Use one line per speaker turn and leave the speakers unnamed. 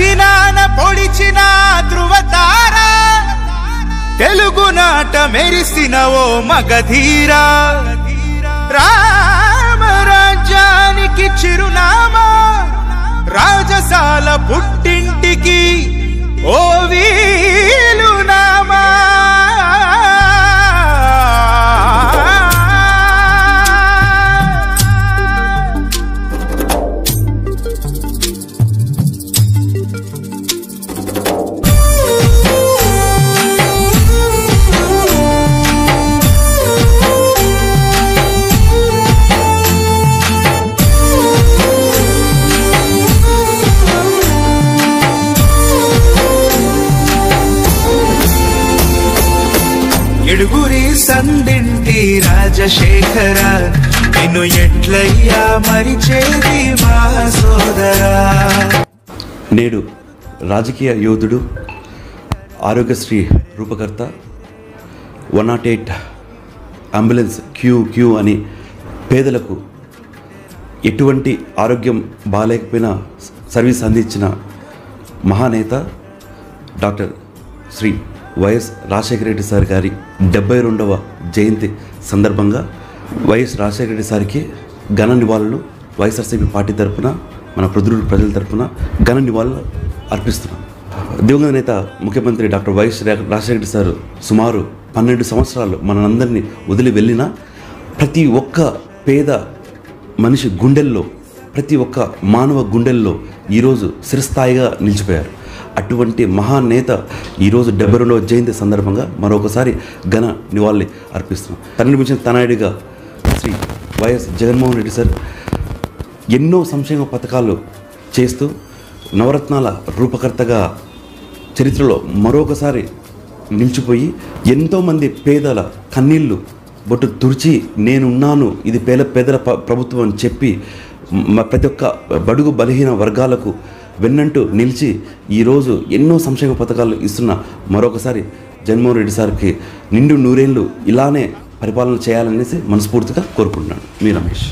దక్షిణాన పొడిచిన ధృవతార తెలుగునాట మెరిసిన ఓ మగధీరా. రామరాజ్యానికి చిరునామా. రాజసాల పుట్ట ఎడుగురి సందింటి రాజశేఖర నిన్ను ఎట్లయ్యా మరిచేది మా సోదరా?
నేడు రాజకీయ యోధుడు ఆరోగ్యశ్రీ రూపకర్త వన్ నాట్ ఎయిట్ అంబులెన్స్ క్యూ క్యూ అని పేదలకు ఎటువంటి ఆరోగ్యం బాగాలేకపోయినా సర్వీస్ అందించిన మహానేత doctor Shri YS Rajasekhara Reddy sir గారి డెబ్బై రెండవ జయంతి సందర్భంగా వైఎస్ రాజశేఖర రెడ్డి సార్కి ఘన నివాళులు వైఎస్ఆర్సీపీ పార్టీ తరఫున మన ప్రొద్దుటూరు ప్రజల తరపున ఘన నివాళులు అర్పిస్తున్నాం. దివంగత నేత ముఖ్యమంత్రి doctor YS Rajasekhara Reddy sir సుమారు పన్నెండు సంవత్సరాలు మనందరినీ వదిలి వెళ్ళిన ప్రతి ఒక్క పేద మనిషి గుండెల్లో ప్రతి ఒక్క మానవ గుండెల్లో ఈరోజు చిరస్థాయిగా నిలిచిపోయారు. అటువంటి మహానేత ఈరోజు డెబ్బై రెండవ జయంతి సందర్భంగా మరొకసారి ఘన నివాళి అర్పిస్తున్నాం. తండ్రి మించిన తనాయుడిగా శ్రీ వైఎస్ జగన్మోహన్ రెడ్డి సార్ ఎన్నో సంక్షేమ పథకాలు చేస్తూ నవరత్నాల రూపకర్తగా చరిత్రలో మరొకసారి నిలిచిపోయి ఎంతోమంది పేదల కన్నీళ్ళు బొట్టు తుడిచి నేనున్నాను ఇది పేద పేదల ప్రభుత్వం అని చెప్పి ప్రతి ఒక్క బడుగు బలహీన వర్గాలకు వెన్నంటూ నిలిచి ఈరోజు ఎన్నో సంక్షేమ పథకాలు ఇస్తున్న మరొకసారి జగన్మోహన్ రెడ్డి సార్కి నిండు నూరేళ్ళు ఇలానే పరిపాలన చేయాలనేసి మనస్ఫూర్తిగా కోరుకుంటున్నాను. మీ రమేష్.